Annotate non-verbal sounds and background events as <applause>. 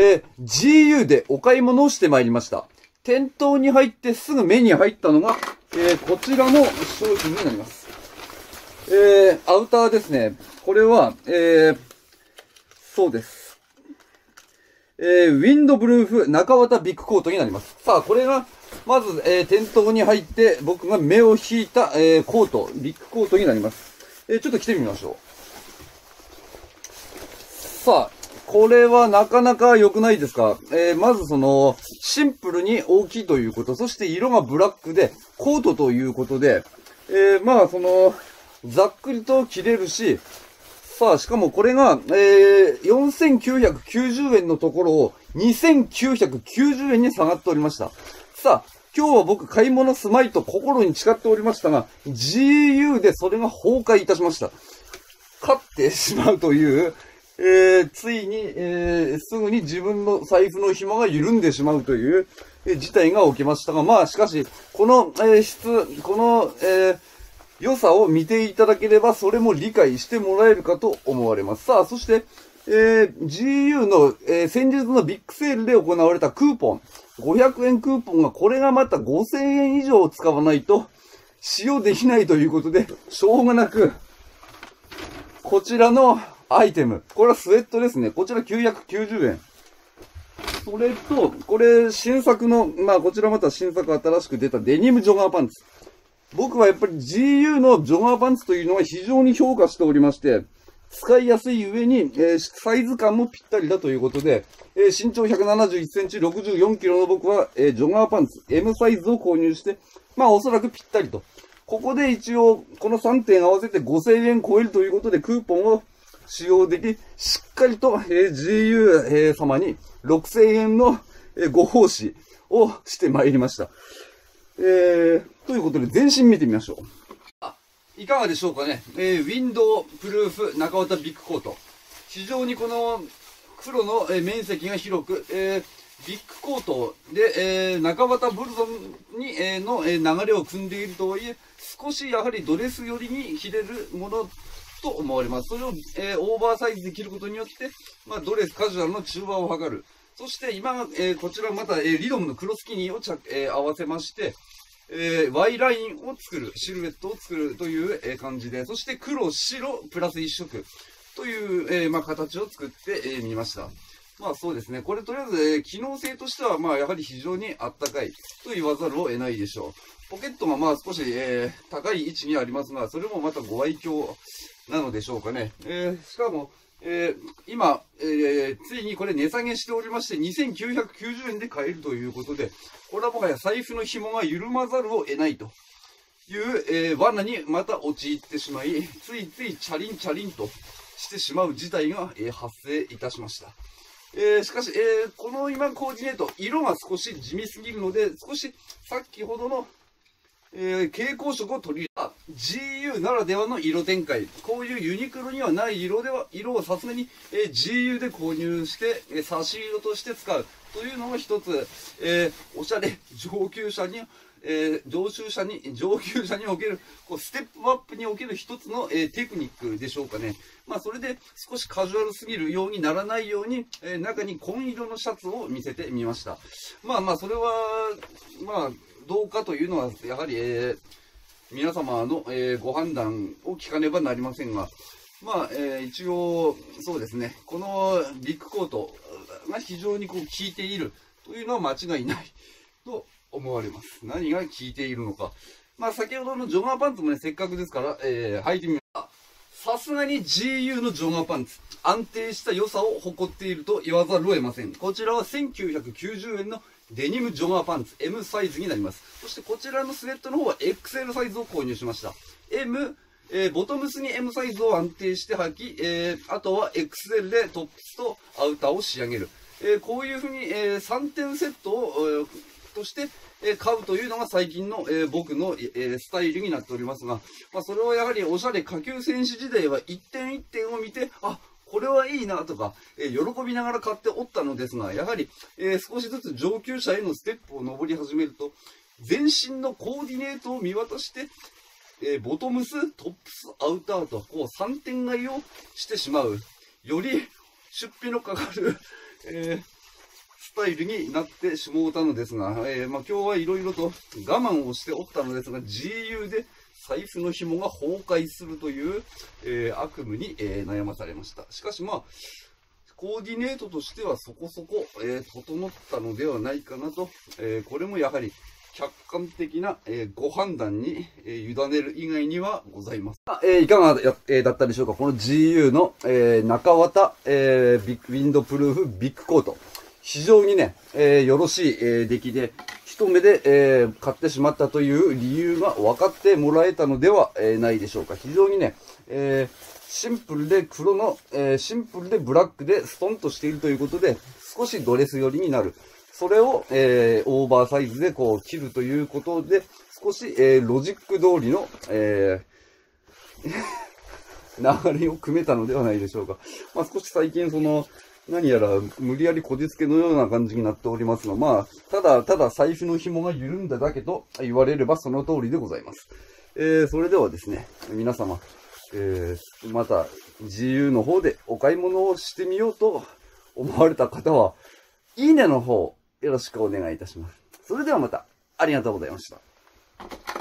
えー、GU でお買い物をしてまいりました。店頭に入ってすぐ目に入ったのが、えー、こちらの商品になります。えー、アウターですね。これは、えー、そうです。えー、ウィンドブルーフ中綿ビッグコートになります。さあ、これが、まず、えー、店頭に入って僕が目を引いた、えー、コート、ビッグコートになります。えー、ちょっと着てみましょう。さあ、これはなかなか良くないですか？えー、まずその、シンプルに大きいということ、そして色がブラックで、コートということで、えー、まあその、ざっくりと着れるし、さあ、しかもこれが、えー、4990円のところを2990円に下がっておりました。さあ、今日は僕買い物すまいと心に誓っておりましたが、GU でそれが崩壊いたしました。勝ってしまうという、えー、ついに、えー、すぐに自分の財布の紐が緩んでしまうという、え、事態が起きましたが、まあしかし、この、えー、質、この、えー、良さを見ていただければ、それも理解してもらえるかと思われます。さあ、そして、えー、GU の、えー、先日のビッグセールで行われたクーポン、500円クーポンがこれがまた5000円以上使わないと使用できないということで、しょうがなく、こちらのアイテム。これはスウェットですね。こちら990円。それと、これ新作の、まあこちらまた新作新しく出たデニムジョガーパンツ。僕はやっぱり GU のジョガーパンツというのは非常に評価しておりまして、使いやすい上に、えー、サイズ感もぴったりだということで、えー、身長171センチ64キロの僕は、えー、ジョガーパンツ M サイズを購入して、まあおそらくぴったりと。ここで一応、この3点合わせて5000円超えるということでクーポンを使用でき、しっかりと、えー、GU、えー、様に6000円の、えー、ご奉仕をしてまいりました。えー、ということで全身見てみましょう。あ、いかがでしょうかね。えー、ウィンドウプルーフ中綿ビッグコート。非常にこの黒の、えー、面積が広く、えー、ビッグコートで、えー、中綿ブルゾンに、えー、の、えー、流れを組んでいるとはいえ、少しやはりドレス寄りに着れるものと思われます。それを、えー、オーバーサイズで着ることによって、まあ、ドレス、カジュアルの中和を図る。そして今、えー、こちらまた、えー、リドムの黒スキニーを着、えー、合わせまして、えー、Y ラインを作る、シルエットを作るという、えー、感じで、そして黒、白、プラス一色という、えー、まあ、形を作ってみ、えー、ました。まあそうですね。これとりあえず、えー、機能性としては、まあやはり非常にあったかいと言わざるを得ないでしょう。ポケットがまあ少し、えー、高い位置にありますが、それもまたご愛嬌なのでしょうかね。えー、しかも、えー、今、えー、ついにこれ値下げしておりまして、2990円で買えるということで、これはもはや財布の紐が緩まざるを得ないという、えー、罠にまた陥ってしまい、ついついチャリンチャリンとしてしまう事態が、えー、発生いたしました。えー、しかし、えー、この今コーディネート、色が少し地味すぎるので、少しさっきほどの、えー、蛍光色を取り入れ GU ならではの色展開。こういうユニクロにはない色では、色をさすがに、え、GU で購入して、え、差し色として使うというのが一つ、えー、おしゃれ上級者に、えー、上級者に、上級者における、こう、ステップアップにおける一つの、えー、テクニックでしょうかね。まあ、それで少しカジュアルすぎるようにならないように、え、中に紺色のシャツを見せてみました。まあまあ、それは、まあ、どうかというのは、やはり、えー、皆様の、えー、ご判断を聞かねばなりませんが、まあ、えー、一応、そうですね、このビッグコートが非常にこう効いているというのは間違いない <laughs> と思われます。何が効いているのか。まあ、先ほどのジョガーパンツもね、せっかくですから、えー、履いてみました。さすがに GU のジョガーパンツ、安定した良さを誇っていると言わざるを得ません。こちらは1990円のデニムジョガーパンツ M サイズになります。そしてこちらのスウェットの方は XL サイズを購入しました。M、えー、ボトムスに M サイズを安定して履き、えー、あとは XL でトップスとアウターを仕上げる。えー、こういうふうに、え3点セットを、として、え買うというのが最近の、え僕の、えスタイルになっておりますが、まあ、それはやはりおしゃれ下級選手時代は一点一点を見て、あ、これはいいなとか、えー、喜びながら買っておったのですが、やはり、えー、少しずつ上級者へのステップを登り始めると、全身のコーディネートを見渡して、えー、ボトムス、トップス、アウターと、こう3点買いをしてしまう。より出費のかかる、えスタイルになってしもうたのですが、えー、まあ、今日はいろいろと我慢をしておったのですが、GU で財布の紐が崩壊するという、えー、悪夢に、えー、悩まされました。しかしまあ、コーディネートとしてはそこそこ、えー、整ったのではないかなと、えこれもやはり客観的な、えー、ご判断に、えー、委ねる以外にはございます。えー、いかがや、え、だったでしょうかこの GU の、え、中綿、え、ビッグウィンドプルーフビッグコート。非常にね、え、よろしい、え、出来で、一目で、えー、買ってしまったという理由が分かってもらえたのでは、えー、ないでしょうか。非常にね、えー、シンプルで黒の、えー、シンプルでブラックでストンとしているということで、少しドレス寄りになる。それを、えー、オーバーサイズでこう切るということで、少し、えー、ロジック通りの、えー、<laughs> 流れを組めたのではないでしょうか。まあ、少し最近その、何やら無理やりこじつけのような感じになっておりますが、まあ、ただ、ただ財布の紐が緩んだだけと言われればその通りでございます。えー、それではですね、皆様、えー、また、自由の方でお買い物をしてみようと思われた方は、いいねの方、よろしくお願いいたします。それではまた、ありがとうございました。